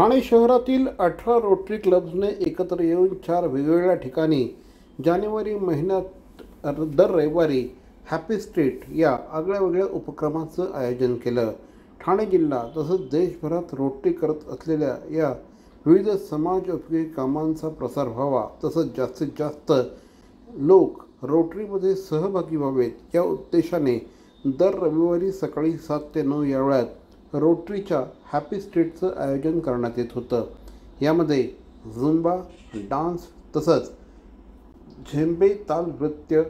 ठाणे शहरातील अठरा रोटरी क्लब्सने एकत्र येऊन चार वेगवेगळ्या ठिकाणी जानेवारी महिन्यात दर रविवारी हॅपी स्ट्रीट या आगळ्या वेगळ्या उपक्रमाचं आयोजन केलं. ठाणे जिल्हा तसंच देशभरात रोटरी करत असलेल्या या विविध समाज उपयोगी कामांचा प्रसार व्हावा तसंच जास्तीत जास्त लोक रोटरीमध्ये सहभागी व्हावेत. या उद्देशाने दर रविवारी सकाळी सात ते नऊ या वेळात रोटरीच्या हॅपी स्ट्रीटचं आयोजन करण्यात येत होतं. यामध्ये झुंबा डान्स तसंच झेंबे ताल नृत्य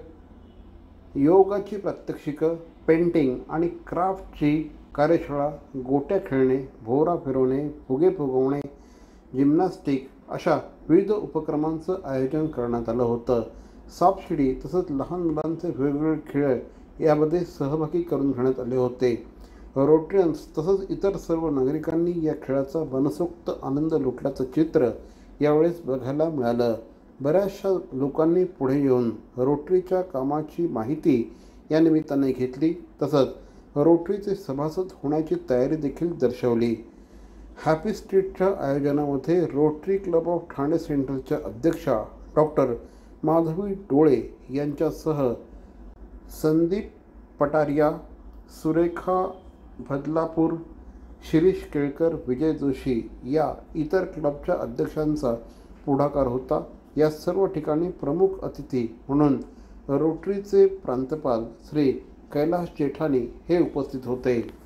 योगाची प्रात्यक्षिकं पेंटिंग आणि क्राफ्टची कार्यशाळा गोट्या खेळणे भोवरा फिरवणे फुगे फुगवणे जिम्नॅस्टिक अशा विविध उपक्रमांचं आयोजन करण्यात आलं होतं. सापशिडी तसंच लहान मुलांचे वेगवेगळे खेळ यामध्ये सहभागी करून घेण्यात आले होते. रोटरियन्स तसंच इतर सर्व नागरिकांनी या खेळाचा मनसोक्त आनंद लुटल्याचं चित्र यावेळेस बघायला मिळालं. बऱ्याचशा लोकांनी पुढे येऊन रोटरीच्या कामाची माहिती या निमित्ताने घेतली तसंच रोटरीचे सभासद होण्याची तयारी देखील दर्शवली. हॅपी स्ट्रीटच्या आयोजनामध्ये रोटरी क्लब ऑफ ठाणे सेंटरच्या अध्यक्षा डॉक्टर माधवी डोळे यांच्यासह संदीप पटारिया सुरेखा बदलापूर शिरीष केळकर विजय जोशी या इतर क्लबच्या अध्यक्षांचा पुढाकार होता. या सर्व ठिकाणी प्रमुख अतिथी म्हणून रोटरीचे प्रांतपाल श्री कैलास जेठानी हे उपस्थित होते.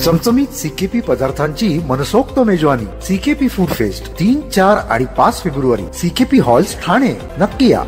चमचमीत सीकेपी पदार्थांची मनसोक्त मेजवानी. सीकेपी फूड फेस्ट तीन चार आणि पाच फेब्रुवारी. CKP halls Thane. नक्की या.